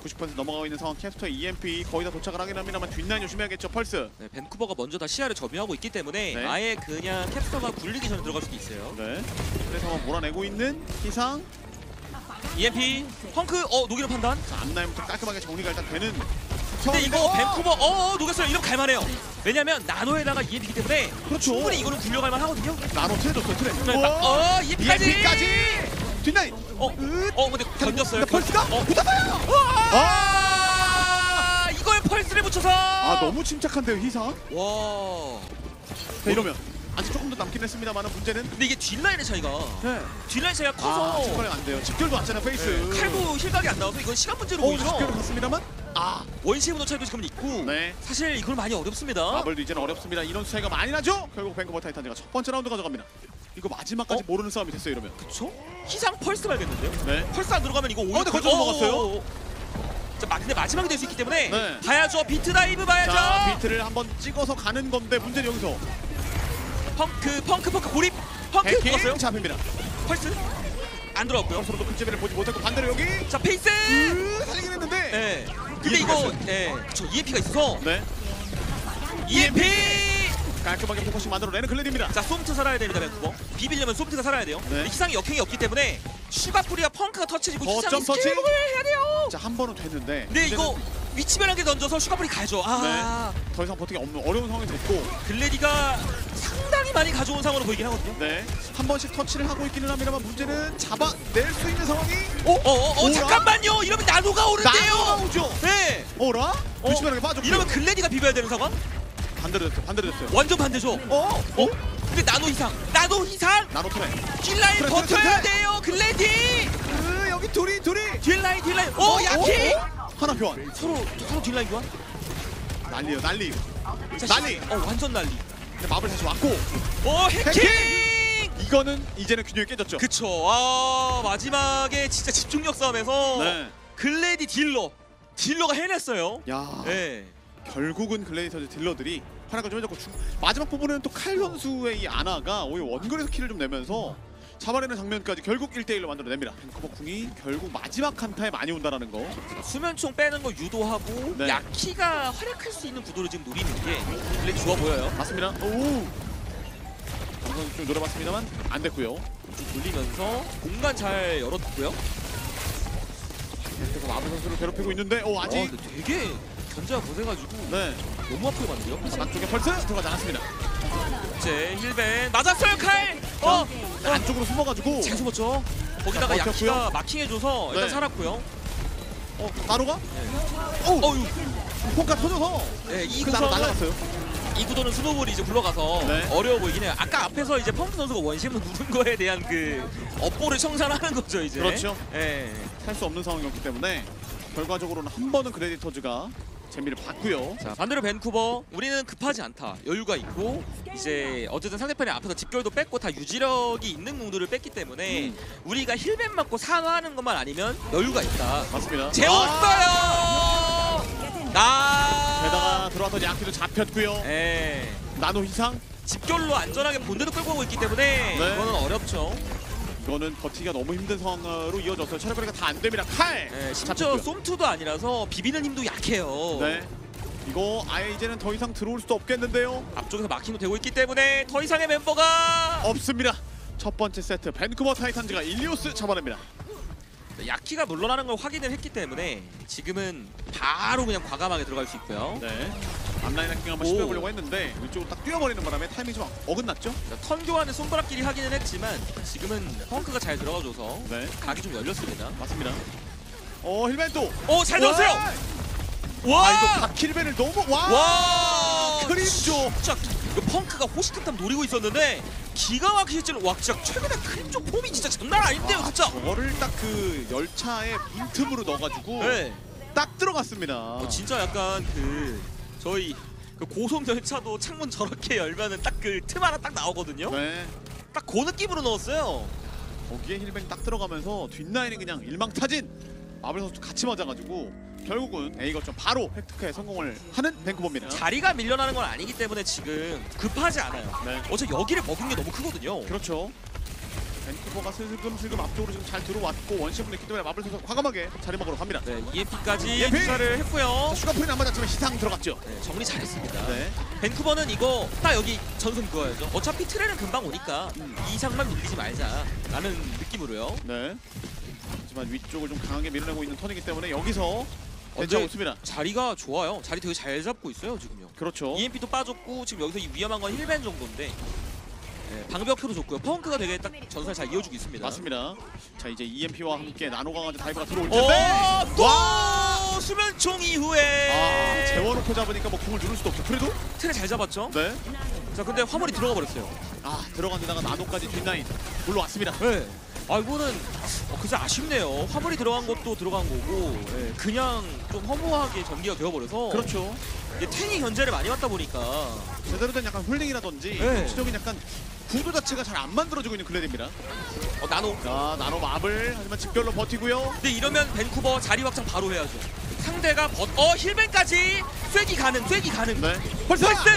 90% 넘어가고 있는 상황 캡스터 EMP 거의 다 도착을 하긴 합니다만 뒷라인 조심해야겠죠 펄스 네, 밴쿠버가 먼저 다 시야를 점유하고 있기 때문에 네. 아예 그냥 캡스터가 굴리기 전에 들어갈 수도 있어요. 네 그래서 한번 몰아내고 있는 희상 EMP 펑크 어 녹이는 판단. 자 앞라인부터 깔끔하게 정리가 일단 되는 근데 이거 어! 밴쿠버 어, 어 녹였어요. 이러면 갈만해요. 왜냐면 나노에다가 EMP이기 때문에 그렇죠. 충분히 이거는 굴려갈 만 하거든요. 나노 트레 줬어 트레 네! 딱- 어 EMP까지. EMP까지 뒷라인. 어, 어 근데 던졌어요. 근데 펄스가? 어, 붙었어요! 아! 이걸 펄스를 붙여서. 아 너무 침착한데요 희상? 와. 자, 이러면 아직 조금 더 남긴 했습니다만 문제는 근데 이게 뒷라인의 차이가. 네. 뒷라인 차이가 아 커서. 직관이 안 돼요. 집결도 왔잖아요 페이스? 네, 칼부 heal각이 안 나와서 이건 시간 문제로 오 보이죠. 집결을 갔습니다만? 아 원시의 차이도 지금은 있고. 네. 사실 이건 많이 어렵습니다. 마블도 이제는 어렵습니다. 이런 차이가 많이 나죠? 결국 밴쿠버 타이탄즈가 첫 번째 라운드 가져갑니다 이거 마지막까지 어? 모르는 싸움이 됐어요 이러면 그쵸? 희상 펄스 말겠는데요? 네 펄스 안 들어가면 이거 오히려 근데 거기서 넘어갔어요? 자, 마, 근데 마지막이 될 수 있기 때문에 네. 봐야죠. 비트 dive 봐야죠. 자 비트를 한번 찍어서 가는 건데 문제는 여기서 펑크 펑크 펑크 고립 펑크 해킹 죽었어요. 잡힙니다 펄스 안 들어갔고요. 서로도 큰 재미를 보지 못했고 반대로 여기 자 페이스. 으, 살리긴 했는데 네. 근데 이거 예, 그쵸 EMP가 있어서 네 EMP. 깔끔하게 focusing 만들어내는 글래디입니다 자 솜트 살아야 됩니다 밴쿠버. 비비려면 솜트가 살아야 돼요. 근데 희상이 역행이 없기 때문에 슈가프리와 펑크가 터치해주고 거점 희상이 터치? 스킬을 해야 돼요. 자 한 번은 됐는데 근데 이거 위치 변환기 던져서 슈가프리 가죠. 아. 네. 더 이상 버티기 없는 어려운 상황이 됐고 글래디가 상당히 많이 가져온 상황으로 보이긴 하거든요. 네. 한 번씩 터치를 하고 있기는 합니다만 문제는 잡아낼 수 있는 상황이 어, 어, 어, 어 오라? 잠깐만요. 이러면 나노가 오는데요. 나오죠. 네. 어라? 어, 조심하게 빠졌고 이러면 글래디가 비벼야 되는 상황? 반대로 됐어요. 반대로 됐어요. 완전 반대죠. 어? 어? 근데 나노 이상, 나노 이상. 나노 트레. 딜라인 그래, 버텨야 그래, 그래. 돼요. 글래디. 으, 여기 둘이 둘이. 딜라인, 딜라인. 어, 야키. 하나 교환. 서로 서로 딜라인 교환. 난리요, 난리. 자, 난리. 어, 완전 난리. 근데 마블 다시 왔고 어, 해킹. 이거는 이제는 균형이 깨졌죠. 그쵸. 아, 마지막에 진짜 집중력 싸움에서 네. 글래디 딜러. 딜러가 해냈어요. 야, 네. 결국은 글래디에이터즈 딜러들이 하나가 좀 해줬고 중- 마지막 부분에는 또 칼 선수의 이 아나가 오히려 원거리에서 kill을 좀 내면서 잡아내는 장면까지 결국 1대1로 만들어냅니다. 밴쿠버 궁이 결국 마지막 한타에 많이 온다라는 거. 수면총 빼는 거 유도하고 네. 야키가 활약할 수 있는 구도를 지금 노리는 게 글래디 좋아 보여요. 맞습니다. 오. 방송 좀 노려봤습니다만 안 됐고요. 좀 돌리면서 공간 잘 열어뒀고요. 계속 마블 선수를 괴롭히고 있는데, 오 아직. 어, 근데 되게 견제가 고생가지고 네. 너무 아프게 만드요. 안쪽에 펄스 들어가지 않았습니다. 제 힐벤 맞았어요 칼. 어, 안쪽으로 숨어가지고. 잘 숨었죠. 거기다가 자, 버텼고요. 야키가 마킹해줘서 일단 네. 살았고요. 어, 나로가? 네. 오, 어유, 폰카 터져서. 네, 이 그 나로 구도는 날라갔어요. 이 구도는 snowball이 이제 굴러가서 네. 어려워 보이긴 해요. 아까 앞에서 이제 펌프 선수가 원심으로 누른 거에 대한 그 업보를 청산하는 거죠 이제. 그렇죠. 예. 살 수 없는 상황이었기 때문에 결과적으로는 한 번은 글래디에이터즈가 재미를 봤고요. 자 반대로 밴쿠버 우리는 급하지 않다 여유가 있고 이제 어쨌든 상대편의 앞에서 집결도 뺐고 다 유지력이 있는 궁들을 뺐기 때문에 음. 우리가 heal ban 맞고 상하는 것만 아니면 여유가 있다 맞습니다. 아, 재웠어요 나 게다가 들어와서 야키도 잡혔고요. 예. 나노 희상 집결로 안전하게 본대도 끌고 오고 있기 때문에 네. 이거는 어렵죠 이거는 버티기가 너무 힘든 상황으로 이어졌어요. 체력 관리가 다 안 됩니다. 칼. 예, 심지어 잡혔고요. 솜투도 아니라서 비비는 힘도 약해요 네. 이거 아예 이제는 더 이상 들어올 수도 없겠는데요. 앞쪽에서 마킹도 되고 있기 때문에 더 이상의 멤버가 없습니다. 첫 번째 세트 밴쿠버 타이탄즈가 일리오스 잡아냅니다. 야키가 물러나는 걸 확인을 했기 때문에 지금은 바로 그냥 과감하게 들어갈 수 있고요. 네. 앞라인 해킹 한번 오. 시도해보려고 했는데 위쪽으로 딱 뛰어버리는 바람에 타이밍이 좀 어긋났죠? 자, 턴 교환은 손가락끼리 하기는 했지만 지금은 펑크가 잘 들어가줘서 네. 각이 좀 열렸습니다. 맞습니다. 어 heal ban 또. 오 잘 넣었어요. 와! 아 이거 와! 각 heal ban을 너무 와! 와! 크림조. 진짜 이거 펑크가 호시탐탐 노리고 있었는데 기가 막히게 와 진짜 최근에 크림조 폼이 진짜 장난 아닌데요 진짜. 저거를 딱 그 열차의 빈틈으로 넣어가지고 네. 딱 들어갔습니다. 어, 진짜 약간 그 저희 그 고속 열차도 창문 저렇게 열면은 딱 그 틈 하나 딱 나오거든요. 네. 딱 그 느낌으로 넣었어요. 거기에 힐뱅 딱 들어가면서 뒷라인이 그냥 일망타진 마블 선수 같이 맞아가지고 결국은 A 거점 바로 획득해 성공을 하는 밴쿠버입니다. 자리가 밀려나는 건 아니기 때문에 지금 급하지 않아요. 네. 어차피 여기를 먹은 게 너무 크거든요. 그렇죠. 밴쿠버가 슬금슬금 앞쪽으로 지금 잘 들어왔고 원심을 냈기 때문에 마블 선수 과감하게 자리막으로 갑니다. 네, EMP까지 EMP! 투자를 했고요. 자, 슈가프리는 안 맞았지만 희상 들어갔죠. 네, 정리 잘했습니다. 네. 밴쿠버는 이거 딱 여기 전선 그어야죠. 어차피 트레는 금방 오니까 음. 이 이상만 밀리지 말자라는 느낌으로요. 네. 하지만 위쪽을 좀 강하게 밀어내고 있는 턴이기 때문에 여기서 네. 있습니다. 자리가 좋아요. 자리 되게 잘 잡고 있어요 지금요. 그렇죠. EMP도 빠졌고 지금 여기서 이 위험한 건 heal ban 정도인데 네, 방벽표도 좋고요. 펑크가 되게 딱 전선을 잘 이어주고 있습니다. 맞습니다. 자 이제 EMP와 함께 나노 강화제 다이브가 들어올 오, 텐데 또 수면총 이후에 아 재워놓고 잡으니까 뭐 궁을 누를 수도 없죠. 그래도 트레 잘 잡았죠. 네. 자 근데 화물이 들어가 버렸어요. 아 들어간 데다가 나노까지 뒷라인 물러왔습니다. 네. 아 이거는 어, 그저 아쉽네요. 화물이 들어간 것도 들어간 거고 예, 그냥 좀 허무하게 전기가 되어버려서 그렇죠. 이게 탱이 견제를 많이 받다 보니까 제대로 된 약간 홀링이라든지 네. 전체적인 약간 구도 자체가 잘 안 만들어지고 있는 글래드입니다. 어, 나노. 자 나노 마블 하지만 집결로 버티고요. 근데 이러면 밴쿠버 자리 확장 바로 해야죠. 상대가 버... 어 heal ban까지 쐐기 가능, 쐐기 가능. 네. 벌써 나이스!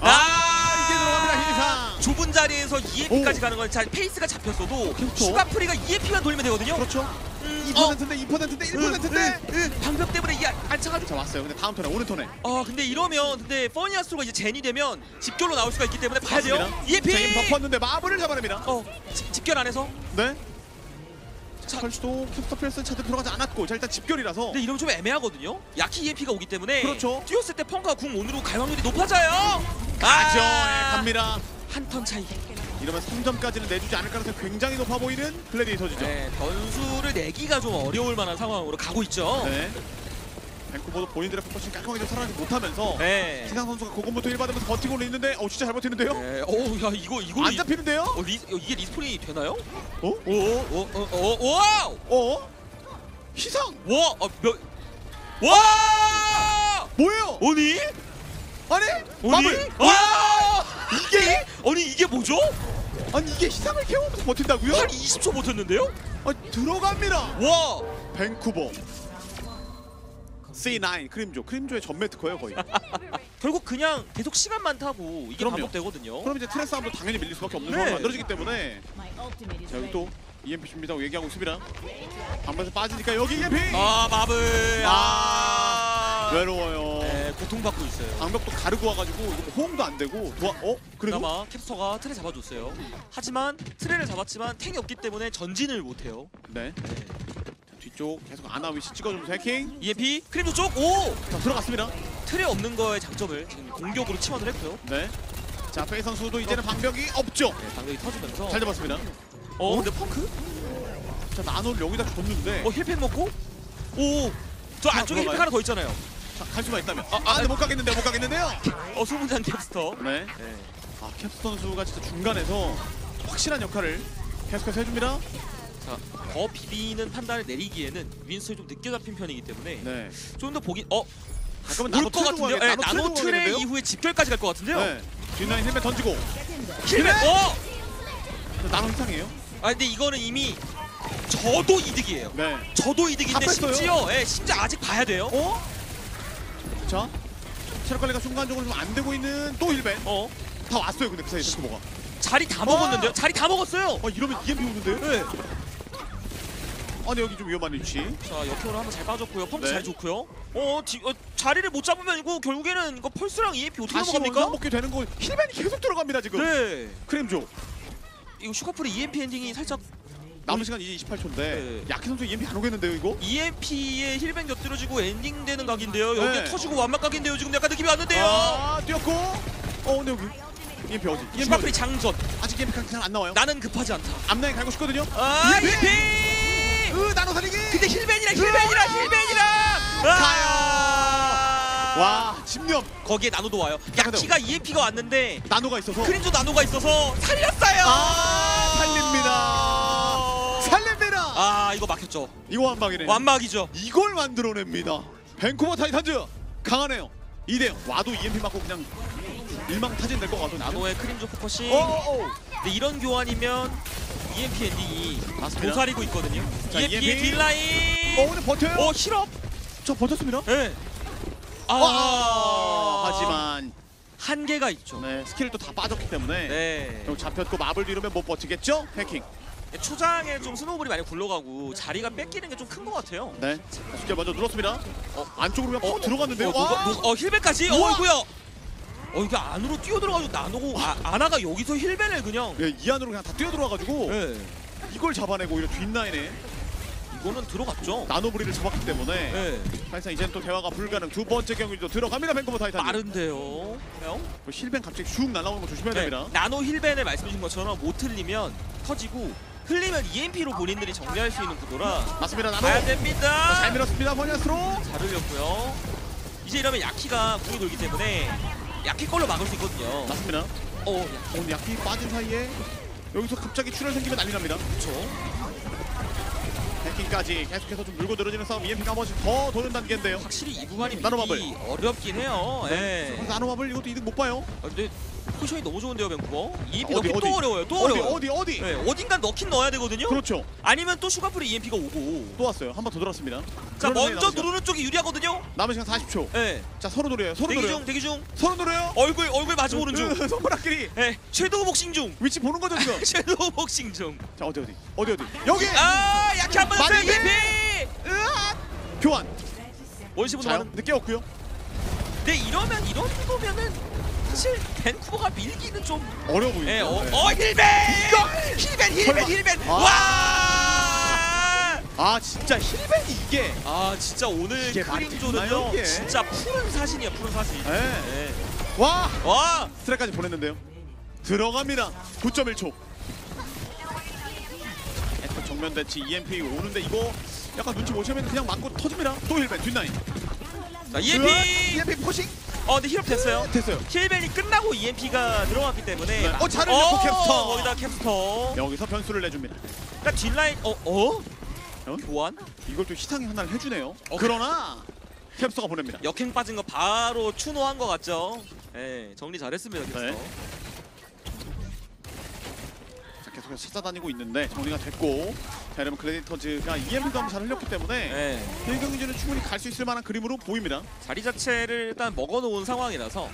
아, 이게 들어갑니다 희상. 좁은 자리에서 EMP까지 오. 가는 건 자, 페이스가 잡혔어도 그렇죠. 슈가프리가 EMP만 돌면 되거든요. 그렇죠. 음, 어, 2%인데 2%인데 1%인데. 으, 으, 방벽 때문에 이게 안 차가지고. 자 왔어요. 근데 다음 턴에 오른 턴에. 아 근데 이러면 근데 퍼니애스트로가 이제 젠이 되면 집결로 나올 수가 있기 때문에 봐야 돼요. 맞습니다. EMP. 힘 덮었는데 마블을 잡아냅니다. 어 집- 집결 안에서. 네. 자, pulse도 캡스터 필슨 차트 들어가지 않았고 자 일단 집결이라서 근데 이러면 좀 애매하거든요. 야키 EMP가 오기 때문에 그렇죠. 뛰었을 때 펑크가 궁 온으로 갈 확률이 높아져요. 가죠. 아, 예, 갑니다. 한 턴 차이. 이러면 3점까지는 내주지 않을 가능성이 굉장히 높아 보이는 글래디에이터즈죠. 네, 변수를 내기가 좀 어려울 만한 상황으로 가고 있죠. 네. 밴쿠버도 본인들의 focusing 깔끔하게 좀 살아나지 못하면서 네. 신상 선수가 고군부터 일 받으면서 버티고는 있는데 어 진짜 잘 버티는데요? 네. 오, 야 이거 이거 안 잡히는데요? 어, 리, 어, 이게 respawn이 되나요? 어? 오, 오, 오, 오, 와우! 어? 희상 와, 어, 몇, 와! 뭐예요? 아니 아니? 마블 와! 뭐죠? 아니 이게 희상을 캐오면서 버틴다고요? 한 20초 버텼는데요? 아니, 들어갑니다. 와! 밴쿠버 C9 크림조 크림조의 전매 특허예요 거의. 결국 그냥 계속 시간만 타고 이게 그럼요. 반복되거든요. 그럼 이제 트레스 싸움도 당연히 밀릴 수밖에 없는 네. 상황이 만들어지기 때문에 자 여기 또 EMP 준비다고 얘기하고 있습니다. 반반에서 빠지니까 여기 EMP. 아, 마블. 아. 외로워요. 네, 고통받고 있어요. 방벽도 가르고 와가지고 이거 뭐 호응도 안 되고 도와 어 그래도 그나마 캡스터가 트레 잡아줬어요. 하지만 트레를 잡았지만 탱이 없기 때문에 전진을 못해요. 네 네. 자, 뒤쪽 계속 아나 위치 찍어주면서 해킹 EMP 크림도 쪽. 오! 자 들어갔습니다. 트레 없는 거의 장점을 지금 공격으로 치환을 했고요. 네. 자 페이 선수도 이제는 방벽이 없죠. 네, 방벽이 터지면서. 잘 잡았습니다. 어, 근데 펑크? 자 나노를 여기다 줬는데 어, heal pack 먹고? 오! 저 자, 안쪽에 heal pack 들어가요? 하나 더 있잖아요. 자, 갈 수만 있다면 아, 아, 아, 근데 못 가겠는데 못 가겠는데요. 어, 소문난 캡스터. 네. 네. 아 캡스 선수가 진짜 중간에서 확실한 역할을 계속해서 해줍니다. 자, 더 비비는 판단을 내리기에는 윈스턴이 좀 늦게 잡힌 편이기 때문에 네. 좀 더 보기 어? 가끔은 올것 같은데요? 네, 나노 나노 트레 이후에 집결까지 갈 것 같은데요? 네. 뒷라인 헬멧 던지고 힐맨! 어! 나노 이상이에요. 아 근데 이거는 이미 저도 이득이에요. 네. 저도 이득인데? 심지어 예, 심지어 아직 봐야 돼요. 어? 자 체력 관리가 순간적으로 좀 안 되고 있는 또 힐벤 어? 다 왔어요 근데 그 사이에 탱크모가 자리 다 먹었는데요? 자리 다 먹었어요. 아 이러면 EMP 오는데요? 네. 아 근데 여기 좀 위험한 위치 자 역행으로 한번 잘 빠졌고요. 펌프 네. 잘 좋고요. 어, 디, 어 자리를 못 잡으면 이거 결국에는 이거 펄스랑 EMP 어떻게 다시 넘어갑니까? 원상 먹게 되는 거 힐벤이 계속 들어갑니다 지금 네. 크림조 이거 슈카풀의 EMP 엔딩이 살짝 남은 시간 이제 28초인데 네. 야키 선수 EMP 안 오겠는데요 이거? EMP에 힐뱅 곁들여지고 엔딩 되는 각인데요. 여기에 네. 터지고 완막 각인데요. 지금 약간 느낌이 왔는데요. 아 뛰었고 어 근데 여기 EMP 어디? EMP 어디? 장전. 아직 EMP 잘안 나와요 나는 급하지 않다. 앞라인 갈고 싶거든요 아, EMP! EMP! 으 나노 살리기 근데 힐벤이랑 힐벤이랑 힐벤이랑 가요. 와 집념 거기에 나노도 와요. 야키가 EMP가 왔는데 나노가 있어서 크림조 나노가 있어서 살렸어요. 아 살립니다 살립니다 아 이거 막혔죠. 이거 완막이네 완막이죠. 이걸 만들어냅니다 밴쿠버 타이탄즈 강하네요 2대0 와도 EMP 맞고 그냥 일망타진 될 것 같은데 나노의 크림조 focusing. 어어어 근데 이런 교환이면 EMP 엔딩이 맞습니다 도사리고 있거든요. 자, EMP의 EMP. 딜라인. 어 근데 버텨요 어 실업. 저 버텼습니다 네. 아, 와 하지만 한계가 있죠. 네 스킬도 다 빠졌기 때문에 네. 결국 잡혔고 마블 뒤로면 못 버티겠죠 해킹 초장에 좀 snowball이 많이 굴러가고 자리가 뺏기는 게 좀 큰 것 같아요. 네. 자, 숙제 먼저 눌렀습니다. 어, 안쪽으로 그냥 어, 들어갔는데요. 어, 누가, 와! 누가, 어 heal ban까지? 우와! 어이구야. 어 이게 안으로 뛰어 들어가지고 나노고 아, 아나가 여기서 heal ban을 그냥. 예, 이 안으로 그냥 다 뛰어들어와가지고 네. 이걸 잡아내고 오히려 뒷라인에 이거는 들어갔죠. 나노브리를 잡았기 때문에 네. 사실상 이제는 또 대화가 불가능 두 번째 경기도 들어갑니다 밴쿠버 타이탄 빠른데요. 형? 그 heal ban 갑자기 슉 날아오는 거 조심해야 네. 됩니다 나노 heal ban을 말씀해 주신 것처럼 못 흘리면 터지고 흘리면 EMP로 본인들이 정리할 수 있는 구도라 맞습니다 나노 가야 자, 됩니다. 잘 밀었습니다 퍼니애스트로 잘 흘렸고요. 이제 이러면 야키가 궁이 돌기 때문에 야키 걸로 막을 수 있거든요. 맞습니다 어, 어, 근데 야키 빠진 사이에 여기서 갑자기 출혈 생기면 난리 납니다 그렇죠. 해킹까지 계속해서 좀 물고 늘어지는 싸움 EMP가 한 번씩 더 도는 단계인데요 확실히 이 구간이 나노마블. 어렵긴 해요. 예. 그래서 나노마블 이것도 이득 못 봐요 아, 근데 포지션이 너무 좋은데요, 벤쿠버. EMP 어디, 넣기 어디? 또 어려워요. 또 어디 어려워요. 어디 어디 네, 어딘간 넣긴 넣어야 되거든요. 그렇죠 아니면 또 슈가프리 EMP가 오고. 또 왔어요 한 번더 들었습니다 자, 먼저 남은 시간. 누르는 쪽이 유리하거든요. 남은 시간 40초 예. 자 서로 노려요 서로 대기 노려요 중, 대기 중. 서로 노려요 얼굴 얼굴 마주 보는 중. 손가락끼리 예. 섀도우 복싱 중. 위치 보는 거죠 지금 섀도우 복싱 중. 자 어디 어디 어디 어디 여기 아, 야키 한번 했어요. 맞는데? EMP. 교환 원시분. 늦게 왔고요 근데 이러면 이런 거면은 사실 벤쿠버가 밀기는 좀 어려워 보이죠 예, 어, 네. 어 힐벤! 힐벤, 힐벤, 설마. 힐벤! 아. 와! 아 진짜 힐벤이 이게 아 진짜 오늘 이게 말이 되나요, 크림조는요 이게? 진짜 푸른 사진이야 푸른 사진 예. 네. 와 와! 스트라이까지 보냈는데요 들어갑니다 9.1초 에터 정면 대치 EMP 오는데 이거 약간 눈치 못 채면 그냥 맞고 터집니다 또 힐벤 뒷라인 자, EMP! EMP 포싱 어 근데 힐업 됐어요 됐어요 힐벤이 끝나고 EMP가 들어갔기 때문에 네. 어, 잘 흘렸고 캡스터. 거기다 캡스터 여기서 변수를 내줍니다 그러니까 뒷라인 어? 어? 어? 교환? 이걸 또 희상이 하나를 해주네요 어. 그러나 캡스터가 보냅니다 역행 빠진 거 바로 추노한 거 같죠? 예, 정리 잘했습니다 캡스터 네. 자, 계속해서 찾아다니고 있는데 정리가 됐고 자 여러분 글래디에이터즈가 EMP 감잘 흘렸기 때문에 예. 1경기전은 충분히 갈 수 있을 만한 그림으로 보입니다 자리 자체를 일단 먹어놓은 상황이라서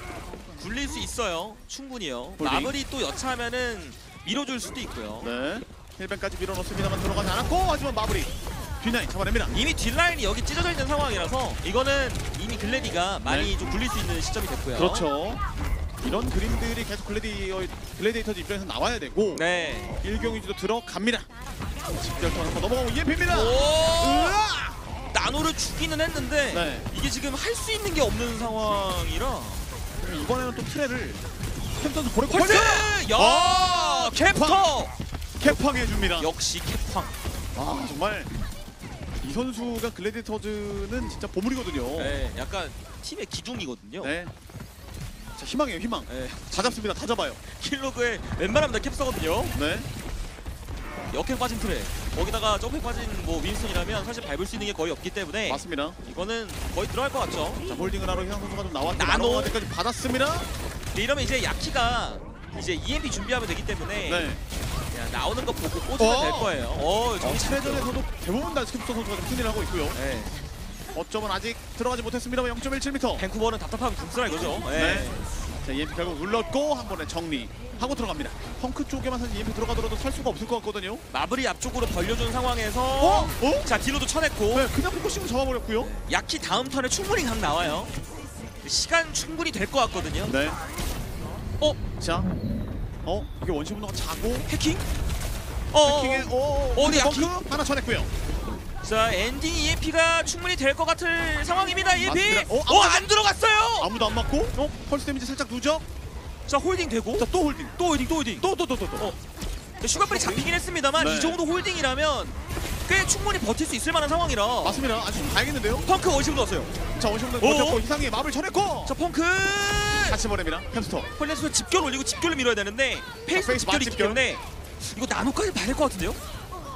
굴릴 수 있어요. 충분히요. 홀딩. 마블이 또 여차하면은 밀어줄 수도 있고요. 네 힐벤까지 밀어넣습니다만 들어가지 않았고 하지만 마무리 뒷라인 잡아냅니다 이미 뒷라인이 여기 찢어져 있는 상황이라서 이거는 이미 글래디가 많이 좀 굴릴 수 있는 시점이 됐고요. 네. 그렇죠 이런 그림들이 계속 글래디, 글래디에이터즈 입장에서 나와야 되고 네. 1경기도 들어갑니다 집결선 한번 넘어가고 오! 나노를 주기는 했는데 네. 이게 지금 할 수 있는 게 없는 상황이라 이번에는 또 트레를 보내고 hold! 펄스! 야! 아, 캡스터! 캡팡 해줍니다 역시 캡팡. 아 정말 이 선수가 글래디에이터즈는 진짜 보물이거든요. 네. 네, 약간 팀의 기둥이거든요. 자 희망이에요 희망. 네. 다 잡습니다. 다 잡아요. kill log에 웬만하면 다 캡스터거든요. 네. 역행 빠진 트레 거기다가 점프 빠진 뭐 윈스턴이라면 사실 밟을 수 있는 게 거의 없기 때문에 맞습니다. 이거는 거의 들어갈 것 같죠 자 홀딩을 하러 희상 선수가 좀 나왔고 나노. 나노까지 받았습니다. 근데 이러면 이제 야키가 이제 EMP 준비하면 되기 때문에 네. 그냥 나오는 거 보고 꽂으면 어. 될 거예요 어 어, 정신 차렸죠 최전에서도 대부분 다 캡스터 선수가 좀 승리를 하고 있고요. 네. 거점은 아직 들어가지 못했습니다만 0.17m. 밴쿠버는 답답하면 궁쓰라 이거죠 네. 네. 자 EMP 결국 눌렀고 한 번에 정리 하고 들어갑니다. 펑크 쪽에만 EMP 들어가더라도 살 수가 없을 것 같거든요. 마블이 앞쪽으로 벌려준 상황에서 어? 어? 자 딜로도 쳐냈고 네, 그냥 focusing을 잡아버렸고요. 야키 다음 턴에 충분히 각 나와요 시간 충분히 될 것 같거든요 네. 어? 자, 어 이게 원시 분노가 자고 해킹? 어, 킹의 어, 오, 어, 네, 펑크 야키. 하나 쳐냈고요. 자 엔딩 EMP가 충분히 될 것 같을 상황입니다 EMP 맞습니다. 어, 어, 안안 들어갔어요 아무도 안 맞고, 어 펄스 데미지 살짝 누적. 자 홀딩 되고 자 또 홀딩, 또 홀딩 또 홀딩 또 또 또 또 또. 어. 슈가풀이 잡히긴 했습니다만 네. 이 정도 홀딩이라면 꽤 충분히 버틸 수 있을 만한 상황이라 맞습니다. 아주 다행했는데요. 펑크 원심 넣었어요 자 원시 분노 어? 버텼고 희상이 마블 쳐냈고. 자 펑크 같이 보냅니다. 햄스터. 홀레스로 집결 올리고 집결로 밀어야 되는데 페이스 페이스 집결이 있기 맞집결. 때문에 이거 나노까지 봐야 될 것 같은데요?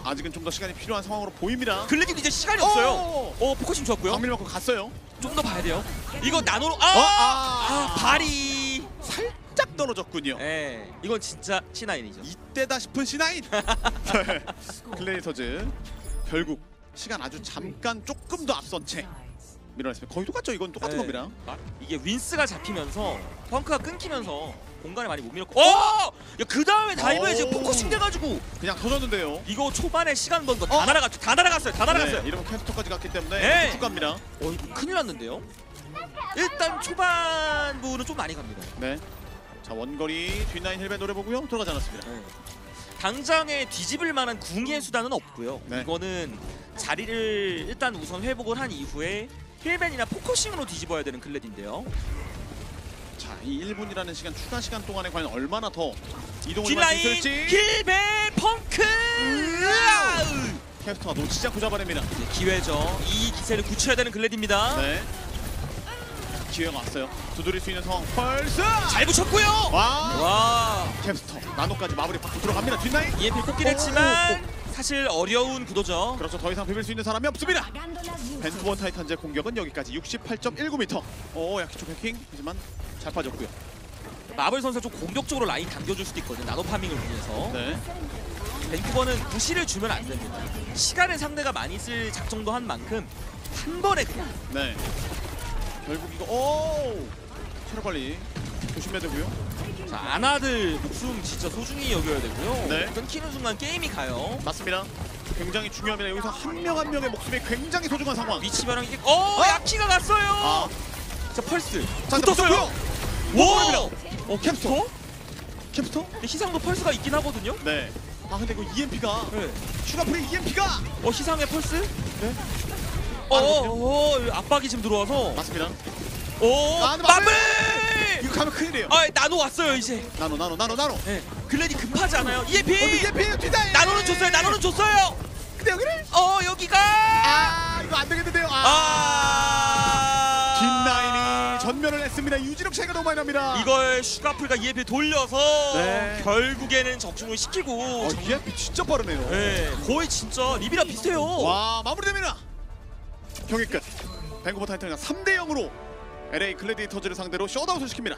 아직은 좀 더 시간이 필요한 상황으로 보입니다. 글래디도 이제 시간이 없어요 오! 어 포커싱 좋았고요 박밀 맞고 갔어요. 좀 더 봐야 돼요 이거 나노로 아! 어, 아. 아 발이 살짝 떨어졌군요. 예 이건 진짜 C9이죠 이때다 싶은 C9. 네. 클레이터즈 결국 시간 아주 잠깐 조금 더 앞선 채 밀어냈습니다. 거의 똑같죠. 이건 똑같은 네. 겁니다. 아, 이게 윈스가 잡히면서 펑크가 끊기면서 공간을 많이 못 밀었고 어! 야키 다음에 dive에 지금 오. focusing 돼가지고 그냥 터졌는데요. 이거 초반에 시간 번거다 어? 날아갔 다 날아갔어요 다 날아갔어요 네, 이러면 캡스터까지 갔기 때문에 네. 쭉 갑니다. 어 이거 큰일 났는데요 일단 초반부는 좀 많이 갑니다 네. 자 원거리 뒷라인 heal ban 노려보고요. 들어가지 않았습니다. 네. 당장에 뒤집을 만한 궁의 수단은 없고요. 네. 이거는 자리를 일단 우선 회복을 한 이후에 heal ban이나 focusing으로 뒤집어야 되는 글래디인데요. 자, 이 1분이라는 시간 추가 시간 동안에 과연 얼마나 더 이동을 할수 뒷라인 있을지 heal ban 펑크 아우! 캡스터가 놓치지 않고 잡아냅니다. 이제 기회죠. 이 기세를 굳혀야 되는 글래디입니다. 네. 기회가 왔어요. 두드릴 수 있는 상황. 펄스! 잘 붙였고요. 와! 와 캡스터 나노까지 마무리 받고 들어갑니다. 뒷라인. EMP 뽑긴 오, 했지만 사실 어려운 구도죠. 그렇죠. 더 이상 비빌 수 있는 사람이 없습니다. 벤투본 타이탄즈의 공격은 여기까지 68.19m. 오, 약기초 해킹. 하지만 잘 빠졌고요. 마블 선수 좀 공격적으로 라인 당겨줄 수도 있거든요. 나노 파밍을 위해서. 네. 밴쿠버는 무시를 주면 안 됩니다. 시간을 상대가 많이 쓸 작정도 한 만큼 한 번에 그냥 네. 결국 이거 오! 체력 관리 조심해야 되고요. 자, 아나들 목숨 진짜 소중히 여겨야 되고요. 네. 끊기는 순간 게임이 가요. 맞습니다. 굉장히 중요합니다. 여기서 한 명 한 명의 목숨이 굉장히 소중한 상황. 위치 변형 이게 어, 야키가 갔어요. 아, 자, 펄스. 자, 붙었어요. 와! 어, 캡스터? 캡스터? 근데 희상도 펄스가 있긴 하거든요. 네. 아, 근데 이거 EMP가 네. 슈가 프리 EMP가 어, 희상의 펄스? 네. 어, 어, 어, 압박이 지금 들어와서. 맞습니다. 어, 아, 근데 마블! 이거 가면 큰일이에요. 아, 나노 왔어요, 이제. 나노 나노 나노 나노. 네. 글래디 급하지 않아요. EMP! 어, EMP 뒤다. 나노는 줬어요, 나노는 줬어요! 근데 여기를 어, 여기가! 아, 이거 안 되겠는데요. 아. 아 뒷라인이 전면을 했습니다. 유지력 차이가 너무 많이 납니다. 이걸 슈가풀가 EMP 돌려서 네. 결국에는 적중을 시키고 어, 정- EMP 진짜 빠르네요. 네, 거의 진짜 리비랑 비슷해요. 와 마무리됩니다. 경기 끝. 밴쿠버 타이탄이 3대 0으로 LA 글래디에이터즈를 상대로 쇼다운을 시킵니다.